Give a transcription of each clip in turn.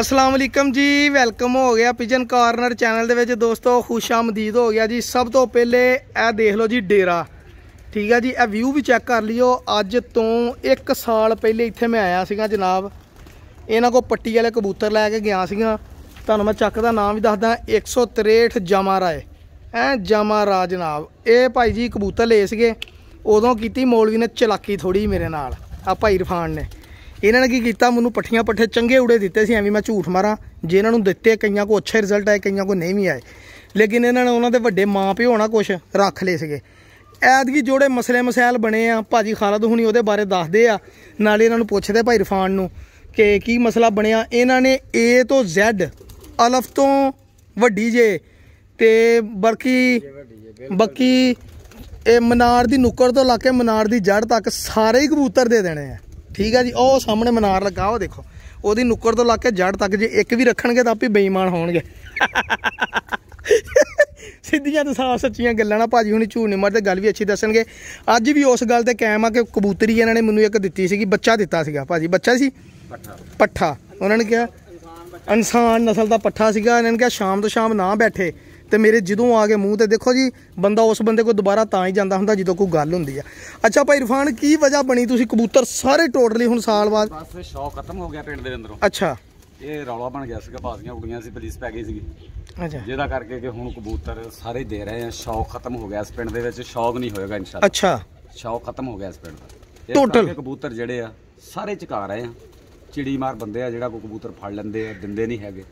ਅਸਲਾਮ ਅਲੈਕਮ ਜੀ, ਵੈਲਕਮ ਹੋ ਗਿਆ ਪਿਜਨ ਕਾਰਨਰ ਚੈਨਲ ਦੇ ਵਿੱਚ। ਦੋਸਤੋ ਖੁਸ਼ਾਮਦੀਦ ਹੋ ਗਿਆ ਜੀ। ਸਭ ਤੋਂ ਪਹਿਲੇ ਇਹ ਦੇਖ ਲਓ ਜੀ ਡੇਰਾ। ਠੀਕ ਹੈ ਜੀ, ਇਹ ਵਿਊ ਵੀ ਚੈੱਕ ਕਰ ਲਿਓ। ਅੱਜ ਤੋਂ 1 ਸਾਲ ਪਹਿਲੇ ਇੱਥੇ ਮੈਂ ਆਇਆ ਸੀਗਾ ਜਨਾਬ। ਇਹਨਾਂ ਕੋ ਪੱਟੀ ਵਾਲੇ ਕਬੂਤਰ ਲੈ ਕੇ ਗਿਆ ਸੀਗਾ। ਤੁਹਾਨੂੰ ਮੈਂ ਚੱਕ ਦਾ ਨਾਮ ਵੀ ਦੱਸਦਾ 163 ਜਮਾ ਰਾਏ। ਐ ਜਮਾ ਰਾ ਜਨਾਬ। ਇਹ ਭਾਈ ਜੀ ਕਬੂਤਰ ਲਏ ਸੀਗੇ। ਉਦੋਂ ਕੀਤੀ ਮੌਲਵੀ ਨੇ ਚਲਾਕੀ ਥੋੜੀ ਮੇਰੇ ਨਾਲ, ਆ ਭਾਈ ਰਫਾਨ ਨੇ। ਇਹਨਾਂ ਨੇ ਕੀ ਕੀਤਾ? ਮੈਨੂੰ ਪੱਠੀਆਂ ਪੱਠੇ ਚੰਗੇ ਉੜੇ ਦਿੱਤੇ ਸੀ, ਐਵੇਂ ਮੈਂ ਝੂਠ ਮਾਰਾਂ। ਜੇ ਇਹਨਾਂ ਨੂੰ ਦਿੱਤੇ, ਕਈਆਂ ਕੋ ਅੱਛੇ ਰਿਜ਼ਲਟ ਆਏ, ਕਈਆਂ ਕੋ ਨਹੀਂ ਵੀ ਆਏ। ਲੇਕਿਨ ਇਹਨਾਂ ਨੇ ਉਹਨਾਂ ਦੇ ਵੱਡੇ ਮਾਂ ਪਿਓ ਹੋਣਾ ਕੁਛ ਰੱਖ ਲਏ ਸੀਗੇ। ਐਤਕੀ ਜੋੜੇ ਮਸਲੇ ਮਸਾਇਲ ਬਣੇ ਆ। ਭਾਜੀ ਖਾਲਦ ਹੁਣੀ ਉਹਦੇ ਬਾਰੇ ਦੱਸਦੇ ਆ। ਨਾਲੇ ਇਹਨਾਂ ਨੂੰ ਪੁੱਛਦੇ ਭਾਈ ਇਰਫਾਨ ਨੂੰ ਕਿ ਕੀ ਮਸਲਾ ਬਣਿਆ। ਇਹਨਾਂ ਨੇ A ਤੋਂ Z, ਅਲਫ ਤੋਂ ਵੱਡੀ ਜੇ ਤੇ ਬਲਕਿ ਬਾਕੀ ਇਹ ਮਨਾਰ ਦੀ ਨੁੱਕਰ ਤੋਂ ਲਾ ਕੇ ਮਨਾਰ ਦੀ ਜੜ ਤੱਕ ਸਾਰੇ ਹੀ ਕਬੂਤਰ ਦੇ ਦੇਣੇ ਆ। ਠੀਕ ਆ ਜੀ ਉਹ ਸਾਹਮਣੇ ਮਨਾਰ ਲੱਗਾ ਉਹ ਦੇਖੋ। ਉਹਦੀ ਨੁੱਕਰ ਤੋਂ ਲਾ ਕੇ ਜੜ ਤੱਕ ਜੇ ਇੱਕ ਵੀ ਰੱਖਣਗੇ ਤਾਂ ਆਪੇ ਬੇਈਮਾਨ ਹੋਣਗੇ। ਸਿੱਧੀਆਂ ਤੇ ਸਾਫ਼ ਸੱਚੀਆਂ ਗੱਲਾਂ ਨਾ ਭਾਜੀ ਹੁਣੀ ਝੂਠ ਨਹੀਂ ਮਾਰਦੇ ਗੱਲ ਵੀ ਅੱਛੀ ਦੱਸਣਗੇ। ਅੱਜ ਵੀ ਉਸ ਗੱਲ ਤੇ ਕਾਇਮ ਆ ਕਿ ਕਬੂਤਰੀ ਇਹਨਾਂ ਨੇ ਮੈਨੂੰ ਇੱਕ ਦਿੱਤੀ ਸੀਗੀ ਬੱਚਾ ਦਿੱਤਾ ਸੀਗਾ ਭਾਜੀ। ਬੱਚਾ ਸੀ? ਪੱਠਾ। ਉਹਨਾਂ ਨੇ ਕਿਹਾ ਇਨਸਾਨ ਨਸਲ ਦਾ ਪੱਠਾ ਸੀਗਾ ਇਹਨਾਂ ਨੇ ਕਿਹਾ ਸ਼ਾਮ ਤੋਂ ਸ਼ਾਮ ਨਾ ਬੈਠੇ। ਤੇ ਮੇਰੇ ਜਦੋਂ ਆ ਕੇ ਮੂੰਹ ਤੇ ਦੇਖੋ ਜੀ ਬੰਦਾ ਉਸ ਬੰਦੇ ਕੋਲ ਦੁਬਾਰਾ ਤਾਂ ਹੀ ਜਾਂਦਾ ਹੁੰਦਾ ਜਦੋਂ ਕੋਈ ਗੱਲ ਹੁੰਦੀ ਆ। ਅੱਛਾ ਭਾਈ ਇਰਫਾਨ ਕੀ ਵਜ੍ਹਾ ਬਣੀ ਤੁਸੀਂ ਕਬੂਤਰ ਸਾਰੇ ਟੋਟਲੀ ਹੁਣ ਸਾਲ ਬਾਅਦ? ਬਸ ਸ਼ੌਕ ਖਤਮ ਹੋ ਗਿਆ ਪਿੰਡ ਦੇ ਅੰਦਰੋਂ। ਅੱਛਾ। ਇਹ ਰੌਲਾ ਬਣ ਗਿਆ ਸੀਗਾ ਬਾਜ਼ੀਆਂ ਉਡੀਆਂ ਸੀ ਪੁਲਿਸ ਪੈ ਗਈ ਸੀਗੀ। ਅੱਛਾ। ਜਿਹਦਾ ਕਰਕੇ ਕਿ ਹੁਣ ਕਬੂਤਰ ਸਾਰੇ ਦੇ ਰਹੇ ਆ ਸ਼ੌਕ ਖਤਮ ਹੋ ਗਿਆ ਇਸ ਪਿੰਡ ਦੇ ਵਿੱਚ ਸ਼ੌਕ ਨਹੀਂ ਹੋਏਗਾ ਇਨਸ਼ਾਅੱਲਾ। ਅੱਛਾ। ਸ਼ੌਕ ਖਤਮ ਹੋ ਗਿਆ ਇਸ ਪਿੰਡ ਦਾ? ਕਰਕੇ ਕਬੂਤਰ ਜਿਹੜੇ ਆ ਸਾਰੇ ਚਕਾ ਰਹੇ ਆ। ਚਿੜੀ ਮਾਰ ਬੰਦੇ ਆ ਜਿਹੜਾ ਕੋਈ ਕਬੂਤਰ ਫੜ ਲੈਂਦੇ ਆ ਦਿੰਦੇ ਨਹੀਂ ਹੈਗੇ।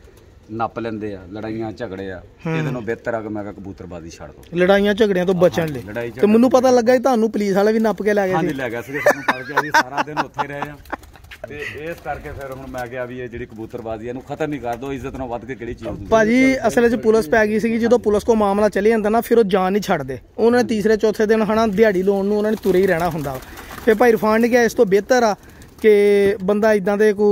ਨੱਪ ਲੈਂਦੇ ਆ ਲੜਾਈਆਂ ਝਗੜੇ ਆ। ਇਹਦੇ ਨੂੰ ਬਿਹਤਰ ਆ ਕਿ ਮੈਂ ਕਿਹਾ ਕਬੂਤਰਬਾਜ਼ੀ ਛੱਡ ਦੋ। ਲੜਾਈਆਂ ਝਗੜਿਆਂ ਤੋਂ ਬਚਣ ਲਈ। ਤੇ ਮੈਨੂੰ ਪਤਾ ਲੱਗਾ ਜੀ ਤੁਹਾਨੂੰ ਪੁਲਿਸ ਵਾਲੇ ਵੀ ਨੱਪ ਕੇ ਲੈ ਗਏ ਹਾਂਜੀ ਲੈ ਗਿਆ ਸੀ ਸਾਨੂੰ ਪੜ ਗਿਆ ਸੀ ਸਾਰਾ ਦਿਨ ਉੱਥੇ ਰਹੇ ਆ। ਤੇ ਇਸ ਕਰਕੇ ਫਿਰ ਹੁਣ ਮੈਂ ਕਿਹਾ ਵੀ ਇਹ ਜਿਹੜੀ ਕਬੂਤਰਬਾਜ਼ੀ ਇਹਨੂੰ ਖਤਮ ਹੀ ਕਰ ਦਿਓ ਇੱਜ਼ਤ ਨਾਲ ਵੱਧ ਕੇ ਕਿਹੜੀ ਚੀਜ਼ ਭਾਜੀ ਅਸਲ ਵਿੱਚ ਪੁਲਿਸ ਪੈ ਗਈ ਸੀਗੀ ਜਦੋਂ ਪੁਲਿਸ ਕੋ ਮਾਮਲਾ ਚੱਲੇ ਜਾਂਦਾ ਨਾ ਫਿਰ ਉਹ ਜਾਨ ਨਹੀਂ ਛੱਡਦੇ। ਉਹਨਾਂ ਨੇ ਤੀਸਰੇ ਚੌਥੇ ਦਿਨ ਹਨਾ ਦਿਹਾੜੀ ਲਾਉਣ ਨੂੰ ਉਹਨਾਂ ਨੇ ਤੁਰੇ ਹੀ ਰਹਿਣਾ ਹੁੰਦਾ। ਫਿਰ ਭਾਈ ਇਰਫਾਨ ਨੇ ਕਿਹਾ ਇਸ ਤੋਂ ਬਿਹਤਰ ਆ ਕਿ ਬੰਦਾ ਇਦਾਂ ਦੇ ਕੋ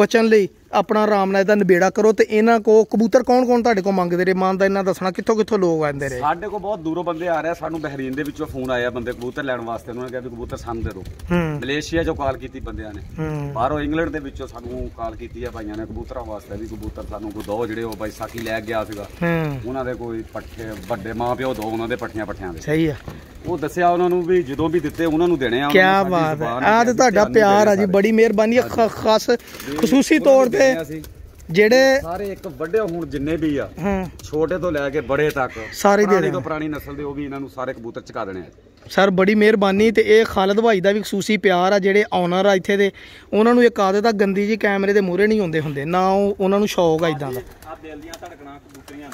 ਬਚਣ ਲਈ ਆਪਣਾ ਆਰਾਮ ਨਾਲ ਇਹਦਾ ਨਿਬੇੜਾ ਕਰੋ ਤੇ ਇਹਨਾਂ ਕੋ ਕਬੂਤਰ ਕੌਣ ਕੌਣ ਤੁਹਾਡੇ ਕੋ ਮੰਗਦੇ ਰਹੇ? ਮਾਨ ਦਾ ਇਹਨਾਂ ਦੱਸਣਾ ਕਿੱਥੋਂ ਕਿੱਥੋਂ ਲੋਕ ਆਉਂਦੇ ਰਹੇ? ਸਾਡੇ ਕੋਲ ਬਹੁਤ ਦੂਰੋਂ ਬੰਦੇ ਆ ਰਹੇ ਆ ਸਾਨੂੰ ਬਹਿਰੀਨ ਦੇ ਵਿੱਚੋਂ ਫੋਨ ਆਇਆ ਬੰਦੇ ਕਬੂਤਰ ਲੈਣ ਵਾਸਤੇ ਉਹਨਾਂ ਨੇ ਕਿਹਾ ਵੀ ਕਬੂਤਰ ਸਾਨੂੰ ਦੇ ਦਿਓ। ਹੂੰ। ਮਲੇਸ਼ੀਆ ਚੋਂ ਕਾਲ ਕੀਤੀ ਬੰਦਿਆਂ ਨੇ। ਹੂੰ। ਬਾਹਰੋਂ ਇੰਗਲੈਂਡ ਦੇ ਵਿੱਚੋਂ ਸਾਨੂੰ ਕਾਲ ਕੀਤੀ ਆ ਭਾਈਆਂ ਨੇ ਕਬੂਤਰਾਂ ਵਾਸਤੇ ਵੀ ਕਬੂਤਰ ਸਾਨੂੰ ਕੋਈ ਦੋ ਜਿਹੜੇ ਉਹ ਬਾਈ ਸਾਕੀ ਲੈ ਗਿਆ ਸੀਗਾ। ਹੂੰ। ਉਹਨਾਂ ਦੇ ਕੋਈ ਪੱਠੇ ਵੱਡੇ ਮਾਂ ਪਿਓ ਦੋ ਉਹਨਾਂ ਦੇ ਪੱਠੀਆਂ ਪੱਠਿਆਂ ਦੇ। ਸਹੀ ਆ। ਉਹ ਦੱਸਿਆ ਉਹਨਾਂ ਨੂੰ ਵੀ ਜਦੋਂ ਵੀ ਦਿੱਤੇ ਉਹਨਾਂ ਨੂੰ ਦੇਣੇ ਆ ਕੀ ਬਾਤ ਹੈ। ਆਹ ਤੇ ਤੁਹਾਡਾ ਪਿਆਰ ਆ ਜੀ ਬੜੀ ਮਿਹਰਬਾਨੀ ਹੈ ਖਾਸ ਖਸੂਸੀ ਤੌਰ ਤੇ। ਜਿਹੜੇ ਸਾਰੇ ਇੱਕ ਵੱਡੇ ਹੁਣ ਜਿੰਨੇ ਵੀ ਆ ਛੋਟੇ ਤੋਂ ਲੈ ਕੇ ਬੜੇ ਤੱਕ ਸਾਰੇ ਦੇ ਤੋਂ ਪੁਰਾਣੀ ਨਸਲ ਦੇ ਉਹ ਵੀ ਇਹਨਾਂ ਨੂੰ ਸਾਰੇ ਕਬੂਤਰ ਚਕਾ ਦੇਣੇ ਆ ਸਰ ਬੜੀ ਮਿਹਰਬਾਨੀ ਤੇ ਇਹ ਖਾਲਦ ਭਾਈ ਦਾ ਵੀ ਖਸੂਸੀ ਪਿਆਰ ਆ ਜਿਹੜੇ ਓਨਰ ਆ ਇੱਥੇ ਦੇ ਉਹਨਾਂ ਨੂੰ ਇੱਕ ਆਦਤ ਆ ਗੰਦੀ ਜੀ ਕੈਮਰੇ ਦੇ ਮੂਹਰੇ ਨਹੀਂ ਹੁੰਦੇ ਹੁੰਦੇ ਨਾ ਉਹ ਉਹਨਾਂ ਨੂੰ ਸ਼ੌਕ ਆ ਇਦਾਂ ਦਾ। ਆ ਦਿਲ ਦੀਆਂ ਧੜਕਣਾਂ ਕਬੂਤਰੀਆਂ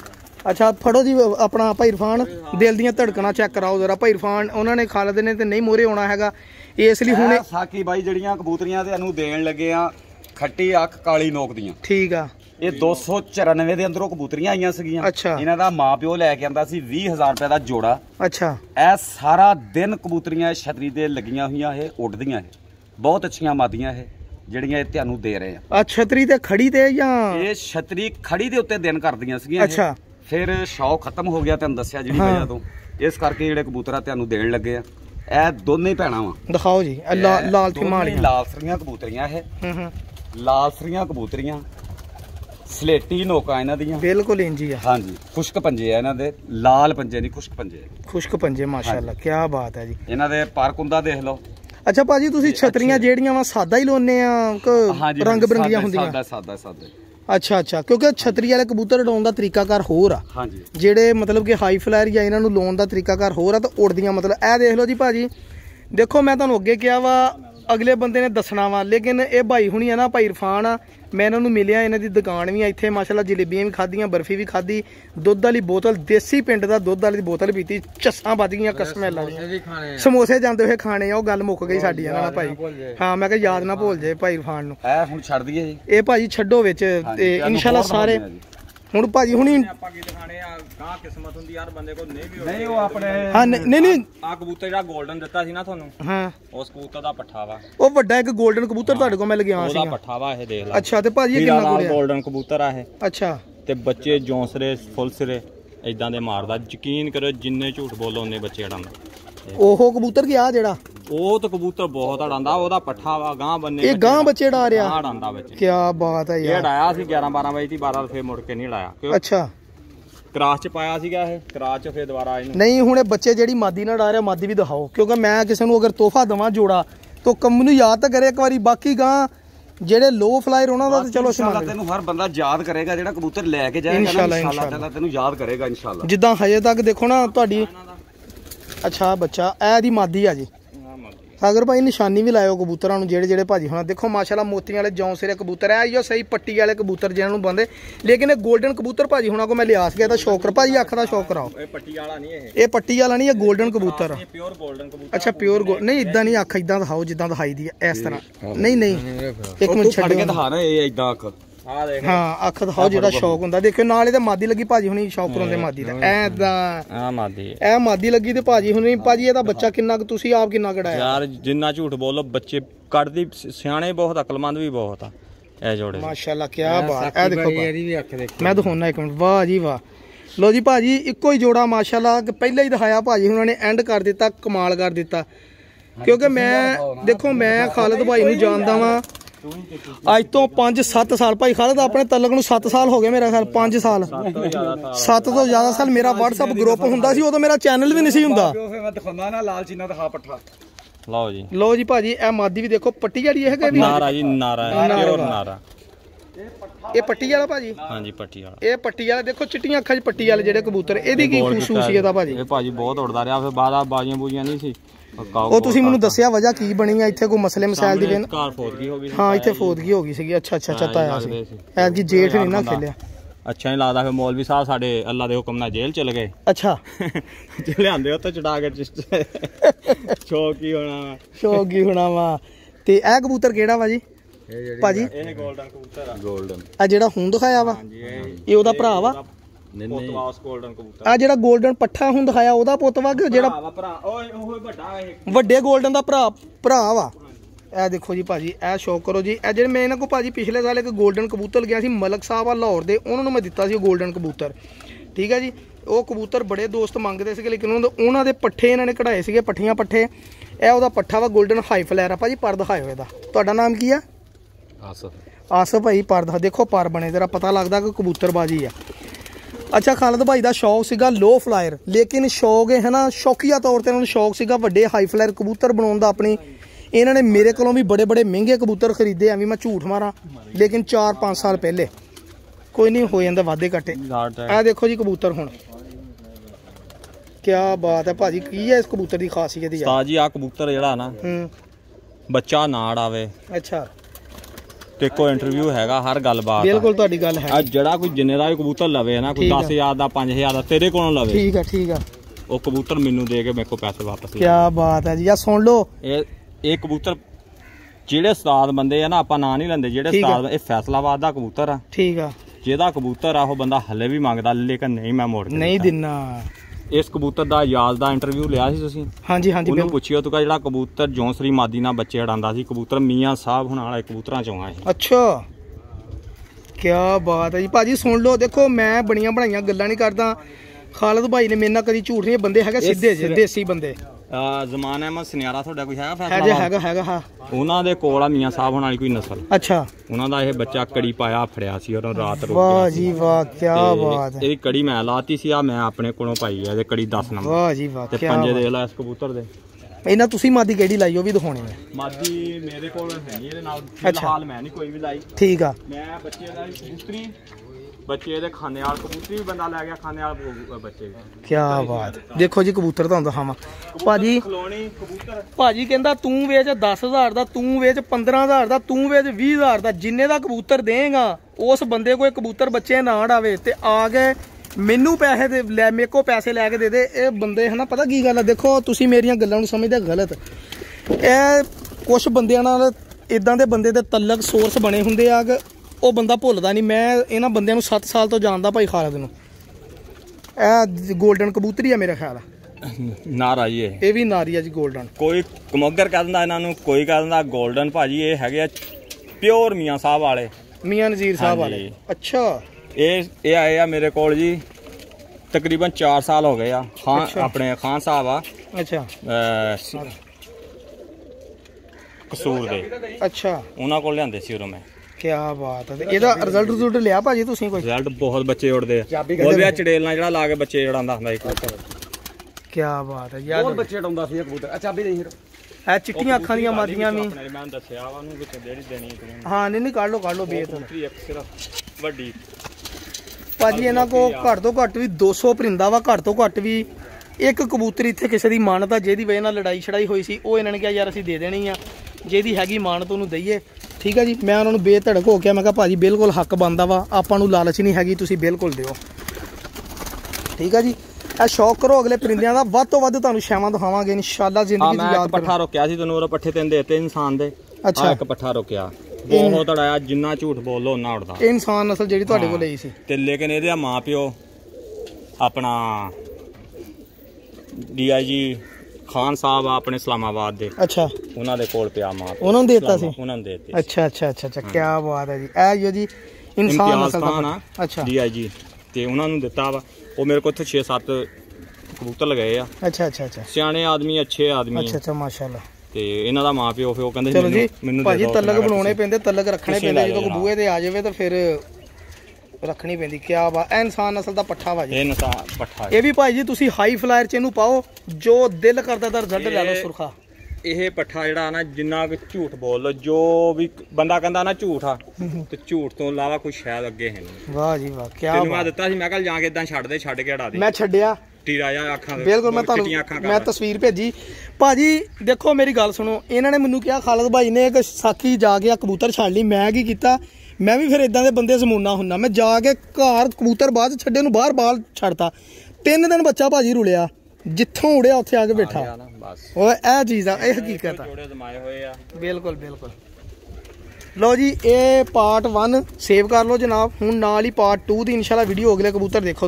ਅੱਛਾ ਫੜੋ ਜੀ ਆਪਣਾ ਭਾਈ ਇਰਫਾਨ ਦਿਲ ਦੀਆਂ ਧੜਕਣਾਂ ਚੈੱਕ ਕਰਾਓ ਜ਼ਰਾ। ਭਾਈ ਇਰਫਾਨ ਉਹਨਾਂ ਨੇ ਖਾਲਦ ਨੇ ਤੇ ਨਹੀਂ ਮੂਹਰੇ ਆਉਣਾ ਹੈਗਾ। ਇਸ ਲਈ ਹੁਣ ਸਾਕੀ ਬਾਈ ਜਿਹੜੀਆਂ ਕਬੂਤਰੀਆਂ ਤੇ ਇਹਨੂੰ ਦੇਣ ਲੱਗੇ ਆ ਖੱਟੀ ਅੱਖ ਕਾਲੀ ਨੋਕ ਦੀਆਂ। ਠੀਕ ਆ। ਇਹ 294 ਦੇ ਅੰਦਰੋਂ ਕਬੂਤਰੀਆਂ ਆਈਆਂ ਸੀਗੀਆਂ। ਇਹਨਾਂ ਦਾ ਮਾਪਿਓ ਲੈ ਕੇ ਆਂਦਾ ਸੀ 20000 ਰੁਪਏ ਦਾ ਜੋੜਾ। ਅੱਛਾ। ਇਹ ਸਾਰਾ ਦਿਨ ਕਬੂਤਰੀਆਂ ਛਤਰੀ ਤੇ ਲੱਗੀਆਂ ਹੋਈਆਂ ਇਹ ਉੱਡਦੀਆਂ ਇਹ। ਬਹੁਤ ਅੱਛੀਆਂ ਮਾਦੀਆਂ ਇਹ ਜਿਹੜੀਆਂ ਇਹ ਤੁਹਾਨੂੰ ਦੇ ਰਹੇ ਆ। ਆ ਛਤਰੀ ਤੇ ਖੜੀ ਤੇ ਜਾਂ ਇਹ ਛਤਰੀ ਖੜੀ ਦੇ ਉੱਤੇ ਦਿਨ ਕਰਦੀਆਂ ਸੀਗੀਆਂ। ਅੱਛਾ। ਫਿਰ ਸ਼ੌਕ ਖਤਮ ਹੋ ਗਿਆ ਤੈਨੂੰ ਦੱਸਿਆ ਜਿਹੜੀ। ਵਜ੍ਹਾ ਤੋਂ। ਇਸ ਕਰਕੇ ਜਿਹੜੇ ਕਬੂਤਰਾਂ ਤੁਹਾਨੂੰ ਦੇਣ ਲੱਗੇ ਆ। ਇਹ ਦੋਨੇ ਭੈਣਾਂ ਵਾ। ਦਿਖਾਓ ਜੀ ਲਾਲ ਤੇ ਮਾਲੀ ਲਾਲ ਸਰੀਆਂ ਕਬੂਤਰੀਆਂ ਇਹ। ਹੂੰ ਹੂੰ। ਲਾਲ ਸਰੀਆਂ ਕਬੂਤਰੀਆਂ। ਸਲੇਟੀ ਨੋਕਾਂ ਇਹਨਾਂ ਦੀਆਂ। ਬਿਲਕੁਲ ਇੰਜ ਆ। ਹਾਂਜੀ ਖੁਸ਼ਕ ਪੰਜੇ ਆ ਇਹਨਾਂ ਦੇ। ਲਾਲ ਪੰਜੇ ਨਹੀਂ ਖੁਸ਼ਕ ਪੰਜੇ। ਖੁਸ਼ਕ ਪੰਜੇ ਮਾਸ਼ਾਅੱਲਾ ਕੀ ਬਾਤ ਹੈ ਜੀ। ਇਹਨਾਂ ਦੇ ਪਾਰਕੁੰਦਾ ਦੇਖ ਲਓ। ਅੱਛਾ ਭਾਜੀ ਤੁਸੀਂ ਛਤਰੀਆਂ ਜਿਹੜੀਆਂ ਵਾ ਸਾਦਾ ਹੀ ਲਾਉਨੇ ਆ ਰੰਗ ਬਰੰਗੀਆਂ ਹੁੰਦੀਆਂ? ਸਾਦਾ ਸਾਦਾ ਸਾਦਾ ਅੱਛਾ ਅੱਛਾ। ਕਿਉਂਕਿ ਛਤਰੀ ਵਾਲੇ ਕਬੂਤਰ ਉਡਾਉਣ ਦਾ ਤਰੀਕਾਕਾਰ ਹੋਰ ਆ। ਹਾਂਜੀ। ਜਿਹੜੇ ਮਤਲਬ ਕਿ ਹਾਈ ਫਲਾਇਰ ਜਾਂ ਇਹਨਾਂ ਨੂੰ ਲਾਉਣ ਦਾ ਤਰੀਕਾਕਾਰ ਹੋਰ ਆ ਤਾਂ ਉੜਦੀਆਂ ਮਤਲਬ ਇਹ ਦੇਖ ਲਓ ਜੀ ਭਾਜੀ। ਦੇਖੋ ਮੈਂ ਤੁਹਾਨੂੰ ਅੱਗੇ ਕਿਹਾ ਵਾ ਅਗਲੇ ਬੰਦੇ ਨੇ ਦੱਸਣਾ ਵਾ ਲੇਕਿਨ ਇਹ ਭਾਈ ਹੁਣੀ ਆ ਨਾ ਭਾਈ ਇਰਫਾਨ ਆ ਮੈਂ ਇਹਨਾਂ ਨੂੰ ਮਿਲਿਆ ਇਹਨਾਂ ਦੀ ਦੁਕਾਨ ਵੀ ਆ ਇੱਥੇ ਮਾਸ਼ਾਅੱਲਾ ਜਲੇਬੀਆਂ ਵੀ ਖਾਧੀਆਂ ਬਰਫੀ ਵੀ ਖਾਧੀ ਦੁੱਧ ਵਾਲੀ ਬੋਤਲ ਦੇਸੀ ਪਿੰਡ ਦਾ ਦੁੱਧ ਵਾਲੀ ਬੋਤਲ ਪੀਤੀ ਚੱਸਾਂ ਵੱਜ ਗਈਆਂ ਕਸਮੈਲਾਂ ਦੀਆਂ। ਸਮੋਸੇ ਜਾਂਦੇ ਹੋਏ ਖਾਣੇ ਆ ਉਹ ਗੱਲ ਮੁੱਕ ਗਈ ਸਾਡੀ ਨਾਲ ਭਾਈ। ਹਾਂ ਮੈਂ ਕਿਹਾ ਯਾਦ ਨਾ ਭੁੱਲ ਜਾਏ ਭਾਈ ਇਰਫਾਨ ਨੂੰ। ਇਹ ਹੁਣ ਛੱਡ ਦਈਏ ਜੀ। ਇਹ ਭਾਜੀ ਛੱਡੋ ਵਿੱਚ ਤੇ ਇਨਸ਼ਾਅੱਲਾ ਸਾਰੇ ਜੀ। ਹੁਣ ਭਾਜੀ ਹੁਣੀ ਆਪਾਂ ਕੀ ਦਿਖਾਣੇ ਆ ਗਾਂ ਕਿਸਮਤ ਹੁੰਦੀ ਯਾਰ ਬੰਦੇ ਕੋਲ ਨਹੀਂ ਵੀ ਨਹੀਂ ਉਹ ਆਪਣੇ ਹਾਂ ਨਹੀਂ ਨਹੀਂ ਆ ਕਬੂਤਰ ਜਿਹੜਾ 골ਡਨ ਦਿੱਤਾ ਸੀ ਨਾ ਤੁਹਾਨੂੰ ਹਾਂ। ਉਸ ਕਬੂਤਰ ਦਾ ਪੱਠਾ ਵਾ। ਉਹ ਵੱਡਾ ਇੱਕ 골ਡਨ ਕਬੂਤਰ ਤੁਹਾਡੇ ਕੋਲ ਮੈਂ ਲਗਿਆ ਸੀ ਉਹਦਾ ਪੱਠਾ ਵਾ ਇਹ ਦੇਖ ਲੈ। ਅੱਛਾ ਤੇ ਭਾਜੀ ਇਹ ਕਿੰਨਾ ਕੋਲ 골ਡਨ ਕਬੂਤਰ ਆ ਇਹ। ਅੱਛਾ। ਤੇ ਬੱਚੇ ਜੌਂਸਰੇ ਫੁੱਲਸਰੇ ਇਦਾਂ ਦੇ ਮਾਰਦਾ। ਯਕੀਨ ਕਰੋ ਜਿੰਨੇ ਝੂਠ ਬੋਲੋ ਉਹਨੇ ਬੱਚੇ ਅੜਾਉਂਦਾ ਉਹ ਕਬੂਤਰ ਕੀ ਆ ਜਿਹੜਾ? ਉਹ ਤਾਂ ਕਬੂਤਰ ਬਹੁਤ ਅੜਾਂਦਾ ਉਹਦਾ ਪੱਠਾ ਵਾ ਗਾਂ ਬੰਨੇ ਇਹ ਗਾਂ ਬੱਚੇ ਡਾ ਰਿਹਾ ਅੜਾਂਦਾ ਵਿੱਚ ਕੀ ਬਾਤ ਹੈ ਇਹ ਯਾਰ। ਅੜਾਇਆ ਸੀ 11 12 ਵਜੇ ਦੀ 12 ਫੇਰ ਮੁੜ ਕੇ ਨਹੀਂ ਕਿਉਂ? ਅੱਛਾ। ਕਰਾਸ ਚ ਪਾਇਆ ਸੀਗਾ ਇਹ ਕਰਾਸ ਚ ਫੇਰ ਦੁਬਾਰਾ ਇਹਨੂੰ। ਨਹੀਂ ਹੁਣ ਇਹ ਬੱਚੇ ਜਿਹੜੀ ਮਾਦੀ ਨਾਲ ਡਾ ਰਿਹਾ ਮਾਦੀ ਵੀ ਦਿਖਾਓ। ਕਿਉਂਕਿ ਮੈਂ ਕਿਸੇ ਨੂੰ ਅਗਰ ਤੋਹਫਾ ਦਵਾਂ ਜੋੜਾ ਤਾਂ ਕੰਮ ਨੂੰ ਯਾਦ ਤਾਂ ਕਰੇ ਇੱਕ ਵਾਰੀ। ਬਾਕੀ ਗਾਂ ਜਿਹੜੇ ਲੋ ਫਲਾਇਰ ਉਹਨਾਂ ਦਾ ਤਾਂ ਚਲੋ ਇਨਸ਼ਾਅੱਲਾ ਸਮਾਨ ਤੈਨੂੰ ਹਰ ਬੰਦਾ ਯਾਦ ਕਰੇਗਾ ਜਿਹੜਾ ਕਬੂਤਰ ਲੈ ਕੇ ਜਾਏਗਾ ਇਨਸ਼ਾਅੱਲਾ, ਇਨਸ਼ਾਅੱਲਾ ਤੈਨੂੰ ਯਾਦ ਕਰੇਗਾ ਇਨਸ਼ਾਅੱਲਾ। ਜਿੱਦਾਂ ਹਜੇ ਤੱਕ ਦੇਖੋ ਨਾ ਤੁਹਾਡੀ ਅੱਛਾ ਬੱਚਾ ਇਹ ਦੀ ਮਾਦੀ ਆ ਜੀ। ਸਾਗਰ ਭਾਈ ਨਿਸ਼ਾਨੀ ਵੀ ਲਾਇਓ ਕਬੂਤਰਾਂ ਨੂੰ ਜਿਹੜੇ ਜਿਹੜੇ ਭਾਜੀ ਹੁਣ ਦੇਖੋ ਮਾਸ਼ਾਅੱਲਾ ਮੋਤੀਆਂ ਵਾਲੇ ਜੌਂ ਸਿਰੇ ਕਬੂਤਰ ਆ ਇਹੋ ਸਹੀ ਪੱਟੀ ਵਾਲੇ ਕਬੂਤਰ ਜਿਹਨਾਂ ਨੂੰ ਬੰਦੇ ਲੇਕਿਨ ਇਹ 골ਡਨ ਕਬੂਤਰ ਭਾਜੀ ਹੁਣਾਂ ਕੋ ਮੈਂ ਲਿਆਸ ਗਿਆ ਤਾਂ ਸ਼ੌਕਰ ਭਾਜੀ ਅੱਖ ਦਾ ਸ਼ੌਕ ਕਰਾਓ। ਇਹ ਪੱਟੀ ਵਾਲਾ ਨਹੀਂ ਇਹ। ਇਹ ਪੱਟੀ ਵਾਲਾ ਨਹੀਂ ਇਹ 골ਡਨ ਕਬੂਤਰ। ਇਹ ਪਿਓਰ 골ਡਨ ਕਬੂਤਰ ਅੱਛਾ ਪਿਓਰ ਨਹੀਂ ਇਦਾਂ ਨਹੀਂ ਅੱਖ ਇਦਾਂ ਦਿਖਾਓ ਜਿੱਦਾਂ ਦਿਖਾਈ ਦੀ ਐ ਇਸ ਤਰ੍ਹਾਂ। ਨਹੀਂ ਨਹੀਂ। ਇੱਕ ਮਿੰਟ ਛੱਡ ਕੇ ਦਿਖਾ ਨਾ ਇਹ ਇਦਾਂ ਅੱਖ। ਆ ਦੇਖ। ਹਾਂ ਅੱਖ ਦਿਖਾਓ ਜਿਹੜਾ ਸ਼ੌਕ ਹੁੰਦਾ। ਦੇਖਿਓ ਨਾਲ ਇਹਦੇ ਮਾਦੀ ਲੱਗੀ ਭਾਜੀ ਹੁਣੀ ਸ਼ੌਕ ਕਰਾਉਂਦੇ ਮਾਦੀ ਦਾ। ਐਦਾਂ ਆ ਮਾਦੀ ਇਹ ਮਾਦੀ ਲੱਗੀ ਤੇ ਭਾਜੀ ਹੁਣੀ ਭਾਜੀ ਇਹਦਾ ਬੱਚਾ ਕਿੰਨਾ ਕੁ ਤੁਸੀਂ ਆਪ ਕਿੰਨਾ ਕਢਾਇਆ ਯਾਰ ਜਿੰਨਾ ਝੂਠ ਬੋਲੋ ਬੱਚੇ ਕੱਢਦੀ ਸਿਆਣੇ ਬਹੁਤ ਅਕਲਮੰਦ ਵੀ ਬਹੁਤ ਆ। ਇਹ ਜੋੜੇ। ਮਾਸ਼ਾਅੱਲਾ ਕੀ ਬਾਤ। ਇਹ ਦੇਖੋ ਭਾ- ਮੈਂ ਦਿਖਾਉਣਾ ਇੱਕ ਮਿੰਟ। ਵਾਹ ਜੀ ਵਾਹ। ਲੋ ਜੀ ਭਾਜੀ ਇੱਕੋ ਹੀ ਜੋੜਾ ਮਾਸ਼ਾਅੱਲਾ ਕਿ ਪਹਿਲਾਂ ਹੀ ਦਿਖਾਇਆ ਭਾਜੀ ਉਹਨਾਂ ਨੇ ਐਂਡ ਕਰ ਦਿੱਤਾ ਕਮਾਲ ਕਰ ਦਿੱਤਾ। ਕਿਉਂਕਿ ਮੈਂ ਦੇਖੋ ਮੈਂ ਖਾਲਦ ਭਾਈ ਨੂੰ ਜਾਣਦਾ ਵਾਂ। ਅੱਜ ਤੋਂ 5-7 ਸਾਲ ਭਾਈ ਖਾਲਦ ਆਪਣੇ ਤਲਕ ਨੂੰ 7 ਸਾਲ ਹੋ ਗਏ ਮੇਰਾ ਖਿਆਲ 5 ਸਾਲ। 7 ਤੋਂ ਜ਼ਿਆਦਾ ਸਾਲ ਮੇਰਾ WhatsApp ਗਰੁੱਪ ਹੁੰਦਾ ਸੀ ਉਦੋਂ ਮੇਰਾ ਚੈਨਲ ਵੀ ਨਹੀਂ ਸੀ ਹੁੰਦਾ। ਉਹ ਫੇ ਮੈਂ ਦਿਖਾਉਂਦਾ ਨਾ ਲਾਲ ਚੀਨਾ ਦਿਖਾ ਪੱਠਾ। ਲਓ ਜੀ। ਭਾਜੀ ਇਹ ਮਾਦੀ ਵੀ ਦੇਖੋ ਪੱਟੀ ਜਿਹੜੀ ਇਹ ਵੀ ਨਾਰਾ ਜੀ ਨਾਰਾ ਪਿਓਰ ਨਾਰਾ। ਇਹ ਪੱਟੀ ਵਾਲਾ ਭਾਜੀ? ਹਾਂਜੀ ਪੱਟੀ ਵਾਲਾ। ਇਹ ਪੱਟੀ ਵਾਲਾ ਦੇਖੋ ਚਿੱਟੀਆਂ ਅੱਖਾਂ 'ਚ ਪੱਟੀ ਵਾਲੇ ਜਿਹੜੇ ਕਬੂਤਰ ਇਹਦੀ ਕੀ ਖੂਬਸੂਰਤੀ ਹੈ ਭਾਜੀ। ਇਹ ਭਾਜੀ ਬਹੁਤ ਉੜਦਾ ਰਿਹਾ ਫਿਰ ਬਾਅਦ ਆ ਬਾਜੀਆਂ ਬੂਜੀਆਂ ਨਹੀਂ ਸੀ। ਉਹ ਤੁਸੀਂ ਮੈਨੂੰ ਦੱਸਿਆ ਵਜ੍ਹਾ ਕੀ ਬਣੀ ਆ? ਇੱਥੇ ਕੋਈ ਮਸਲੇ ਮਸਾਇਲ ਦੀ ਵੇਨ ਕਾਰ ਫੋਦਗੀ ਹੋ ਗਈ ਹਾਂ ਇੱਥੇ ਫੋਦਗੀ ਹੋ ਗਈ ਸੀਗੀ। ਅੱਛਾ ਅੱਛਾ ਅੱਛਾ ਤਾਇਆ ਸੀ। ਸੀ। ਐਤਕੀ ਜੇਠ ਨਹੀਂ ਨਾ ਖੇਲਿਆ। ਅੱਛਾ ਨਹੀਂ ਲੱਗਦਾ ਫਿਰ ਮੌਲਵੀ ਸਾਹਿਬ ਸਾਡੇ ਅੱਲਾ ਦੇ ਹੁਕਮ ਨਾਲ ਜੇਲ੍ਹ ਚਲੇ ਗਏ। ਅੱਛਾ। ਜੇ ਲਿਆਂਦੇ ਉੱਥੇ ਚੜਾ ਕੇ ਸ਼ੌਕ ਹੀ ਹੋਣਾ ਸ਼ੌਕ ਕੀ ਹੋਣਾ ਵਾ। ਤੇ ਇਹ ਕਬੂਤਰ ਕਿਹੜਾ ਵਾ ਜੀ? ਭਾਜੀ? ਇਹ 골ਡਨ ਕਬੂਤਰ ਆ। 골ਡਨ ਆ ਜਿਹੜਾ ਹੁਣ ਦਿਖਾਇਆ ਵਾ? ਇਹ ਉਹਦਾ ਭਰਾ ਵਾ? ਆ ਜਿਹੜਾ 골ਡਨ ਪੱਠਾ ਹੁਣ ਦਿਖਾਇਆ ਉਹਦਾ ਪੁੱਤ ਵਾ ਜਿਹੜਾ ਵੱਡੇ 골ਡਨ ਦਾ ਭਰਾ ਭਰਾ ਵਾ। ਇਹ ਦੇਖੋ ਜੀ ਭਾਜੀ ਇਹ ਸ਼ੌਕ ਕਰੋ ਜੀ। ਇਹ ਜਿਹੜੇ ਮੈਂ ਇਹਨਾਂ ਕੋ ਭਾਜੀ ਪਿਛਲੇ ਸਾਲ ਇੱਕ 골ਡਨ ਕਬੂਤਰ ਗਿਆ ਸੀ ਮਲਕ ਸਾਹਿਬ ਆ ਲਾਹੌਰ ਦੇ ਉਹਨਾਂ ਨੂੰ ਮੈਂ ਦਿੱਤਾ ਸੀ 골ਡਨ ਕਬੂਤਰ। ਠੀਕ ਹੈ ਜੀ? ਉਹ ਕਬੂਤਰ ਬੜੇ ਦੋਸਤ ਮੰਗਦੇ ਸੀਗੇ ਲੇਕਿਨ ਉਹਨਾਂ ਦੇ ਪੱਠੇ ਇਹਨਾਂ ਨੇ ਕਢਾਏ ਸੀਗੇ ਪੱਠੀਆਂ ਪੱਠੇ। ਇਹ ਉਹਦਾ ਪੱਠਾ ਵਾ ਗੋਲਡਨ ਹਾਈ ਫਲੈਰ ਆ ਭਾਜੀ ਪਰ ਦਿਖਾਏ ਹੋਏ ਦਾ। ਤੁਹਾਡਾ ਨਾਮ ਕੀ ਆ? ਆਸਫ। ਆਸਫ ਭਾਈ ਪਰ ਦੇਖੋ ਪਰ ਬਣੇ ਤੇਰਾ ਪਤਾ ਲੱਗਦਾ ਕਿ ਕਬੂਤਰ ਬਾਜੀ ਆ। ਅੱਛਾ ਖਾਲਦ ਭਾਈ ਦਾ ਸ਼ੌਕ ਸੀਗਾ ਲੋ ਫਲਾਇਰ। ਲੇਕਿਨ ਸ਼ੌਕ ਹੈ ਨਾ ਸ਼ੌਕੀਆ ਤੌਰ ਤੇ ਇਹਨਾਂ ਨੂੰ ਸ਼ੌਕ ਸੀਗਾ ਵੱਡੇ ਹਾਈ ਫਲਾਇਰ ਕਬੂਤਰ ਬਣਾਉਣ ਦਾ ਆਪਣੀ। ਇਹਨਾਂ ਨੇ ਮੇਰੇ ਕੋਲੋਂ ਵੀ ਬੜੇ ਬੜੇ ਮਹਿੰਗੇ ਕਬੂਤਰ ਖਰੀਦੇ ਐਵੇਂ ਮੈਂ ਝੂਠ ਮਾਰਾਂ। ਲੇਕਿਨ 4-5 ਸਾਲ ਪਹਿਲੇ। ਕੋਈ ਨਹੀਂ ਹੋ ਜਾਂਦਾ ਘਾਟੇ। ਲਾਟ ਇਹ ਦੇਖੋ ਜੀ ਕਬੂਤਰ ਹੁਣ। ਕੀ ਬਾਤ ਹੈ ਭਾਜੀ ਕੀ ਹੈ ਇਸ ਕਬੂਤਰ ਦੀ ਖਾਸੀਅਤ ਜੀ? ਆ ਕਬੂਤਰ ਜਿਹੜਾ ਨਾ ਹੂੰ। ਬੱਚਾ ਨਾੜ ਆਵੇ। ਅੱਛਾ। ਤੇ ਕੋ ਇੰਟਰਵਿਊ ਹੈਗਾ ਹਰ ਗੱਲਬਾਤ। ਬਿਲਕੁਲ ਤੁਹਾਡੀ ਗੱਲ ਹੈ ਆ ਜਿਹੜਾ ਕੋਈ ਜਿੰਨੇ ਦਾ ਵੀ ਕਬੂਤਰ ਲਵੇ ਨਾ ਕੋਈ ਠੀਕ ਆ। 10000 ਦਾ 5000 ਦਾ ਤੇਰੇ ਕੋਲੋਂ ਲਵੇ। ਠੀਕ ਹੈ ਠੀਕ ਹੈ ਉਹ ਕਬੂਤਰ ਮੈਨੂੰ ਦੇ ਕੇ ਮੇਰੇ ਕੋਲ ਪੈਸੇ ਵਾਪਸ ਕੀ ਲੈ ਬਾਤ ਹੈ ਜੀ। ਆ ਸੁਣ ਲਓ। ਇਹ ਇਹ ਕਬੂਤਰ ਜਿਹੜੇ ਉਸਤਾਦ ਬੰਦੇ ਆ ਨਾ ਆਪਾਂ ਨਾਂ ਨਹੀਂ ਲੈਂਦੇ। ਜਿਹੜੇ। ਉਸਤਾਦ ਇਹ ਫੈਸਲਾਬਾਦ ਦਾ ਕਬੂਤਰ ਆ। ਠੀਕ ਆ। ਜਿਹਦਾ ਕਬੂਤਰ ਆ ਉਹ ਬੰਦਾ ਹੱਲੇ ਵੀ ਮੰਗਦਾ ਲੇਕਿਨ ਨਹੀਂ ਮੈਂ ਮੋੜ ਕੇ ਨਹੀਂ। ਦਿਨਾ ਇਸ ਕਬੂਤਰ ਦਾ ਯਾਦ ਦਾ ਇੰਟਰਵਿਊ ਲਿਆ ਸੀ ਤੁਸੀਂ? ਹਾਂਜੀ ਹਾਂਜੀ ਉਹਨੂੰ ਪੁੱਛਿਓ ਤੂੰ ਜਿਹੜਾ ਕਬੂਤਰ ਜੌਂਸਰੀ ਮਾਦੀ ਨਾਲ ਬੱਚੇ ਅੜਾਉਂਦਾ ਸੀ ਕਬੂਤਰ ਮੀਆਂ ਸਾਹਿਬ ਹੁਣ ਵਾਲੇ ਕਬੂਤਰਾਂ ਚੋਂ ਆ ਇਹ ਅੱਛਾ। ਕੀ ਬਾਤ ਹੈ ਜੀ। ਭਾਜੀ ਸੁਣ ਲਓ ਦੇਖੋ ਮੈਂ ਬਣੀਆਂ ਬਣਾਈਆਂ ਗੱਲਾਂ ਨਹੀਂ ਕਰਦਾ। ਖਾਲਦ ਭਾਈ ਨੇ ਮੇਰੇ ਨਾਲ ਕਦੀ ਝੂਠ ਨਹੀਂ ਬੰਦੇ ਹੈਗੇ ਸਿੱਧੇ ਜਿਹੇ ਦੇਸੀ ਬੰਦੇ। ਜ਼ਮਾਨ ਅਹਿਮਦ ਸੁਨਿਆਰਾ ਤੁਹਾਡਾ ਕੋਈ ਹੈਗਾ ਫੈਸਲਾ ਹੈਗਾ ਹੈਗਾ ਹਾਂ। ਉਹਨਾਂ ਦੇ ਕੋਲ ਆ ਮੀਆਂ ਸਾਹਿਬ ਹੁਣ ਵਾਲੀ ਕੋਈ ਨਸਲ। ਅੱਛਾ। ਉਹਨਾਂ ਦਾ ਇਹ ਬੱਚਾ ਕੜੀ ਪਾਇਆ ਫੜਿਆ ਸੀ ਉਹਨੂੰ ਰਾਤ ਰੋਕਿਆ ਵਾਹ। ਜੀ ਵਾਹ ਕੀ ਬਾਤ ਹੈ। ਇਹਦੀ ਕੜੀ ਮੈਂ ਲਾਤੀ ਸੀ ਆ ਮੈਂ ਆਪਣੇ ਕੋਲੋਂ ਪਾਈ ਆ ਇਹਦੇ ਕੜੀ 10 ਨੰਬਰ। ਵਾਹ ਜੀ ਵਾਹ ਤੇ ਪੰਜੇ ਦੇ ਲਾ ਇਸ ਕਬੂਤਰ ਦੇ। ਇਹਨਾਂ ਤੁਸੀਂ ਮਾਦੀ ਕਿਹੜੀ ਲਾਈ ਉਹ ਵੀ ਦਿਖਾਉਣੀ ਹੈ। ਮਾਦੀ ਮੇਰੇ ਕੋਲ ਹੈ ਨਹੀਂ ਇਹਦੇ ਨਾਲ। ਫਿਲਹਾਲ ਮੈਂ ਨਹੀਂ ਕੋਈ ਵੀ ਲਾਈ। ਠੀਕ ਆ। ਮੈਂ ਬੱਚੇ ਦਾ ਕਬੂਤਰੀ ਬੱਚੇ ਦੇ ਖਾਣੇ ਵਾਲ ਕਬੂਤਰੀ ਵੀ ਬੰਦਾ ਲੈ ਗਿਆ ਖਾਣੇ ਵਾਲ ਬੱਚੇ ਵੀ। ਕੀ ਬਾਤ। ਦੇਖੋ ਜੀ ਕਬੂਤਰ ਤੁਹਾਨੂੰ ਦਿਖਾਵਾਂ। ਭਾਜੀ ਖਲੋਣੀ ਕਬੂਤਰ। ਭਾਜੀ ਕਹਿੰਦਾ ਤੂੰ ਵੇਚ 10000 ਦਾ ਤੂੰ ਵੇਚ 15000 ਦਾ ਤੂੰ ਵੇਚ 20000 ਦਾ ਜਿੰਨੇ ਦਾ ਕਬੂਤਰ ਦੇਗਾ ਉਸ ਬੰਦੇ ਕੋਲ ਕਬੂਤਰ ਬੱਚੇ ਨਾ ਆਵੇ ਤੇ ਆ ਕੇ ਮੈਨੂੰ ਪੈਸੇ ਦੇ ਲੈ ਮੇਰੇ ਕੋ ਪੈਸੇ ਲੈ ਕੇ ਦੇ ਦੇ। ਇਹ ਬੰਦੇ ਹਨਾ ਪਤਾ ਕੀ ਗੱਲ ਆ? ਦੇਖੋ ਤੁਸੀਂ ਮੇਰੀਆਂ ਗੱਲਾਂ ਨੂੰ ਸਮਝਦੇ ਗਲਤ। ਇਹ ਕੁਝ ਬੰਦਿਆਂ ਨਾਲ ਇਦਾਂ ਦੇ ਬੰਦੇ ਦੇ ਤਲਕ ਸੋਰਸ ਬਣੇ ਹੁੰਦੇ ਆ ਕਿ ਉਹ ਬੰਦਾ ਭੁੱਲਦਾ ਨਹੀਂ। ਮੈਂ ਇਹਨਾਂ ਬੰਦਿਆਂ ਨੂੰ 7 ਸਾਲ ਤੋਂ ਜਾਣਦਾ ਭਾਈ ਖਾਲਦ ਨੂੰ। ਇਹ 골ਡਨ ਕਬੂਤਰੀ ਆ ਮੇਰਾ ਖਿਆਲ ਨਾਰਾ ਜੀ ਇਹ। ਵੀ ਨਾਰੀ ਆ ਜੀ 골ਡਨ ਕੋਈ ਕਮਗਰ ਕਹਿ ਦਿੰਦਾ ਇਹਨਾਂ ਨੂੰ ਕੋਈ ਕਹਿ ਦਿੰਦਾ 골ਡਨ ਭਾਜੀ ਇਹ ਹੈਗੇ ਆ ਪਿਓਰ ਮੀਆਂ ਸਾਹਿਬ ਵਾਲੇ। ਮੀਆਂ ਨਜ਼ੀਰ ਸਾਹਿਬ ਵਾਲੇ। ਅੱਛਾ। ਇਹ ਇਹ ਆਏ ਆ ਮੇਰੇ ਕੋਲ ਜੀ ਤਕਰੀਬਨ 4 ਸਾਲ ਹੋ ਗਏ ਆ। ਖਾਨ ਆਪਣੇ ਖਾਨ ਸਾਹਿਬ ਆ। ਅੱਛਾ। ਕਸੂਰ ਦੇ। ਅੱਛਾ। ਉਹਨਾਂ ਕੋਲ ਲਿਆਂਦੇ ਸੀ ਉਦੋਂ ਮੈਂ। ਕੀ ਬਾਤ ਹੈ ਇਹਦਾ ਰਿਜ਼ਲਟ ਰਿਜ਼ਲਟ ਲਿਆ ਭਾਜੀ ਤੁਸੀਂ ਕੋਈ? ਰਿਜ਼ਲਟ ਬਹੁਤ ਬੱਚੇ ਉੜਦੇ ਆ। ਉਹ ਵੀ ਚੜੇਲ ਨਾਲ ਜਿਹੜਾ ਲਾ ਕੇ ਬੱਚੇ ਜੜਾਉਂਦਾ ਹੁੰਦਾ ਇੱਕ ਕੀ ਬਾਤ ਹੈ ਯਾਰ ਬਹੁਤ ਬੱਚੇ ਡਾਉਂਦਾ ਸੀ ਕਬੂਤਰ। ਆ ਚਾਬੀ ਨਹੀਂ ਫਿਰ। ਇਹ ਚਿੱਟੀਆਂ ਅੱਖਾਂ ਦੀਆਂ ਮਾਦੀਆਂ ਵੀ। ਆਪਣੇ ਮੈਂ ਦੱਸਿਆ ਵਾ ਉਹਨੂੰ ਵਿੱਚ ਜਿਹੜੀ ਦੇਣੀ ਹਾਂ ਨਹੀਂ ਨਹੀਂ ਕੱਢ ਲਓ ਕੱਢ ਲਓ ਬੇਤ। ਕਬੂਤਰੀ ਇੱਕ ਸਿਰਫ ਵੱਡੀ। ਭਾਜੀ ਇਹਨਾਂ ਕੋ ਘੱਟ ਤੋਂ ਘੱਟ ਵੀ 200 ਪਰਿੰਦਾ ਵਾ ਘੱਟ ਤੋਂ ਘੱਟ ਵੀ ਇੱਕ ਕਬੂਤਰ ਇੱਥੇ ਕਿਸੇ ਦੀ ਮਾਨਤ ਆ ਜਿਹਦੀ ਵਜ੍ਹਾ ਨਾਲ ਲੜਾਈ ਛੜਾਈ ਹੋਈ ਸੀ ਉਹ ਇਹਨਾਂ ਨੇ ਕਿਹਾ ਯਾਰ ਅਸੀਂ ਦੇ ਦੇਣੀ ਆ। ਜਿਹਦੀ ਹੈਗੀ ਮਾਨਤ ਉਹਨੂੰ ਦਈਏ। ਠੀਕ ਆ ਜੀ? ਮੈਂ ਉਹਨਾਂ ਨੂੰ ਬੇਧੜਕ ਹੋ ਕੇ ਮੈਂ ਕਿਹਾ ਭਾਜੀ ਬਿਲਕੁਲ ਹੱਕ ਬਣਦਾ ਵਾ। ਆਪਾਂ ਨੂੰ ਲਾਲਚ ਨਹੀਂ ਹੈਗੀ ਤੁਸੀਂ ਬਿਲਕੁਲ ਦਿਓ। ਠੀਕ ਆ ਜੀ? ਇਹ ਸ਼ੌਕ ਕਰੋ ਅਗਲੇ ਪਰਿੰਦਿਆਂ ਦਾ। ਵੱਧ ਤੋਂ ਵੱਧ ਤੁਹਾਨੂੰ ਸ਼ੈਵਾਂ ਦਿਖਾਵਾਂਗੇ ਇਨਸ਼ਾਅੱਲਾ ਹਾਂ ਜ਼ਿੰਦਗੀ ਇੱਕ ਯਾਦ ਪੱਠਾ ਰੋਕਿਆ ਸੀ ਤੈਨੂੰ ਉਹ ਪੱਠੇ ਤਿੰਨ ਦੇਤੇ ਇਨਸਾਨ ਦੇ। ਅੱਛਾ। ਇੱਕ ਪੱਠਾ ਰੋਕਿਆ। ਬਹੁਤ ਅੜਾਇਆ ਜਿੰਨਾ ਝੂਠ ਬੋਲ ਉਹਨਾਂ ਉੜਦਾ। ਇਨਸਾਨ ਨਸਲ ਜਿਹੜੀ ਤੁਹਾਡੇ ਕੋਲ ਲਈ ਸੀ। ਤੇ ਲੇਕਿਨ ਇਹਦੇ ਮਾਂ ਪਿਓ ਆਪਣਾ ਡੀਆਈਜੀ ਖਾਨ ਸਾਹਿਬ ਆ ਆਪਣੇ ਇਸਲਾਮਾਬਾਦ ਦੇ। ਅੱਛਾ। ਉਹਨਾਂ ਦੇ ਕੋਲ ਪਿਆ ਮਾਂ। ਉਹਨਾਂ ਨੂੰ ਦਿੱਤਾ ਸੀ? ਉਹਨਾਂ ਨੂੰ ਦਿੱਤੇ ਅੱਛਾ ਅੱਛਾ ਅੱਛਾ ਅੱਛਾ ਕੀ ਬਾਤ ਹੈ ਜੀ। ਇਹ ਜੋ ਜੀ ਇਨਸਾਨ ਨਸਲ ਦਾ ਆ ਅੱਛਾ। ਡੀਆਈਜੀ ਤੇ ਉਹਨਾਂ ਨੂੰ ਦਿੱਤਾ ਵਾ। ਉਹ ਮੇਰੇ ਕੋਲ ਇੱਥੇ 6-7 ਕਬੂਤਰ ਲਗਾਏ ਆ। ਅੱਛਾ ਅੱਛਾ ਅੱਛਾ। ਸਿਆਣੇ ਆਦਮੀ ਅੱਛੇ ਆਦਮੀ ਅੱਛਾ ਅੱਛਾ ਮਾਸ਼ਾਅੱਲਾ। ਤੇ ਇਹਨਾਂ ਦਾ ਮਾਂ ਪਿਓ ਫਿਰ ਉਹ ਕਹਿੰਦੇ ਜੀ ਮੈਨੂੰ ਭਾਜੀ ਤਲਕ ਬਣਾਉਣੇ ਪੈਂਦੇ ਤਲਕ ਰੱਖਣੇ ਪੈਂਦੇ ਜਦੋਂ ਕਬੂਏ ਤੇ ਆ ਜਾਵੇ ਤਾਂ ਫਿਰ ਰੱਖਣੀ ਪੈਂਦੀ ਕੀ ਬਾ ਇਹ ਇਨਸਾਨ ਨਸਲ ਦਾ ਪੱਠਾ ਵਾ ਜੀ। ਇਹ ਨਸਾ ਪੱਠਾ ਇਹ ਵੀ ਭਾਈ ਜੀ ਤੁਸੀਂ ਹਾਈ ਫਲਾਇਰ ਚ ਇਹਨੂੰ ਪਾਓ ਜੋ ਦਿਲ ਕਰਦਾ ਤਾਂ ਰਿਜ਼ਲਟ ਲੈ ਲਓ ਸੁਰਖਾ। ਇਹ ਪੱਠਾ ਜਿਹੜਾ ਨਾ ਜਿੰਨਾ ਕੁ ਝੂਠ ਬੋਲ ਲੋ ਜੋ ਵੀ ਬੰਦਾ ਕਹਿੰਦਾ ਨਾ ਝੂਠ ਆ ਤੇ ਝੂਠ ਤੋਂ ਇਲਾਵਾ ਕੋਈ ਸ਼ਾਇਦ ਅੱਗੇ ਹੈ ਨਹੀਂ। ਵਾਹ ਜੀ ਵਾਹ ਕੀ ਤੈਨੂੰ ਮੈਂ ਦਿੱਤਾ ਸੀ ਮੈਂ ਕੱਲ ਜਾ ਕੇ ਇਦਾਂ ਛੱਡ ਦੇ ਛੱਡ ਕੇ ਹਟਾ ਦੇ। ਮੈਂ ਛੱਡਿਆ। ਟੀਰਾ ਜਾ ਅੱਖਾਂ ਦੇ ਬਿਲਕੁਲ ਮੈਂ ਤੁਹਾਨੂੰ ਮੈਂ ਤਸਵੀਰ ਭੇਜੀ। ਭਾਜੀ ਦੇਖੋ ਮੇਰੀ ਗੱਲ ਸੁਣੋ ਇਹਨਾਂ ਨੇ ਮੈਨੂੰ ਕਿਹਾ ਖਾਲਦ ਭਾਈ ਨੇ ਇੱਕ ਸਾਖੀ ਜਾ ਕੇ ਕਬੂਤਰ ਛੱਡ ਲਈ ਮੈਂ ਕੀ ਕੀਤਾ? ਮੈਂ ਵੀ ਫਿਰ ਇਦਾਂ ਦੇ ਬੰਦੇ ਜ਼ਮੂਨਾ ਹੁੰਨਾ। ਮੈਂ ਜਾ ਕੇ ਘਰ ਕਬੂਤਰ ਬਾਅਦ ਛੱਡੇ ਨੂੰ ਬਾਹਰ ਬਾਲ ਛੱਡਤਾ। ਤਿੰਨ ਦਿਨ ਬੱਚਾ ਭਾਜੀ ਰੁਲਿਆ ਜਿੱਥੋਂ ਉੜਿਆ ਉੱਥੇ ਆ ਕੇ ਬੈਠਾ। ਉਹ ਇਹ ਚੀਜ਼ ਆ ਇਹ ਹਕੀਕਤ ਆ। ਬਿਲਕੁਲ ਬਿਲਕੁਲ। ਲਓ ਜੀ ਇਹ ਪਾਰਟ 1 ਸੇਵ ਕਰ ਲਓ ਜਨਾਬ। ਹੁਣ ਨਾਲ ਹੀ ਪਾਰਟ 2 ਦੀ ਇਨਸ਼ਾਅੱਲਾ ਵੀਡੀਓ ਅਗਲੇ ਕਬੂਤਰ ਦੇਖੋ